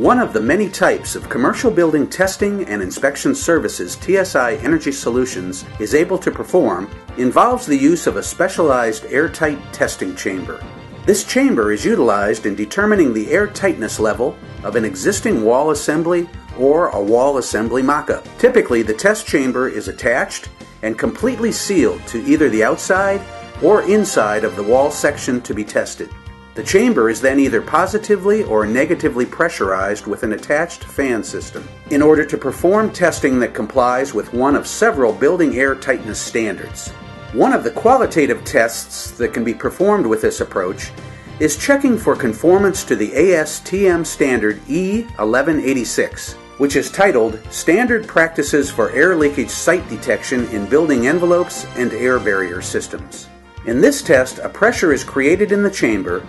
One of the many types of commercial building testing and inspection services TSI Energy Solutions is able to perform involves the use of a specialized airtight testing chamber. This chamber is utilized in determining the air tightness level of an existing wall assembly or a wall assembly mock-up. Typically, the test chamber is attached and completely sealed to either the outside or inside of the wall section to be tested. The chamber is then either positively or negatively pressurized with an attached fan system in order to perform testing that complies with one of several building air tightness standards. One of the qualitative tests that can be performed with this approach is checking for conformance to the ASTM standard E1186, which is titled Standard Practices for Air Leakage Site Detection in Building Envelopes and Air Barrier Systems. In this test, a pressure is created in the chamber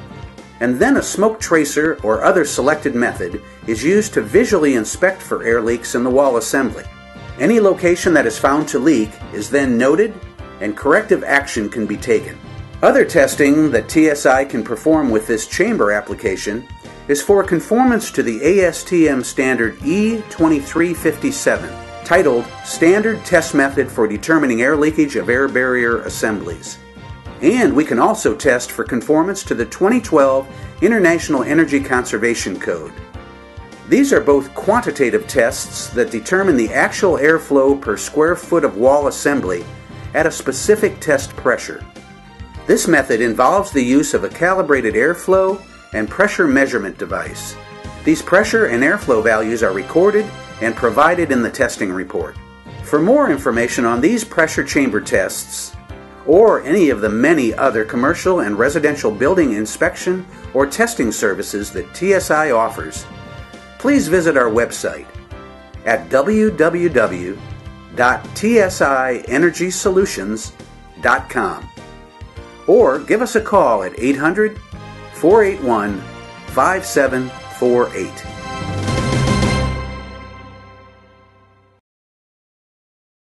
and then a smoke tracer or other selected method is used to visually inspect for air leaks in the wall assembly. Any location that is found to leak is then noted and corrective action can be taken. Other testing that TSI can perform with this chamber application is for conformance to the ASTM standard E2357, titled Standard Test Method for Determining Air Leakage of Air Barrier Assemblies. And we can also test for conformance to the 2012 International Energy Conservation Code. These are both quantitative tests that determine the actual airflow per square foot of wall assembly at a specific test pressure. This method involves the use of a calibrated airflow and pressure measurement device. These pressure and airflow values are recorded and provided in the testing report. For more information on these pressure chamber tests, or any of the many other commercial and residential building inspection or testing services that TSI offers, please visit our website at www.tsienergysolutions.com or give us a call at 800 481 5748.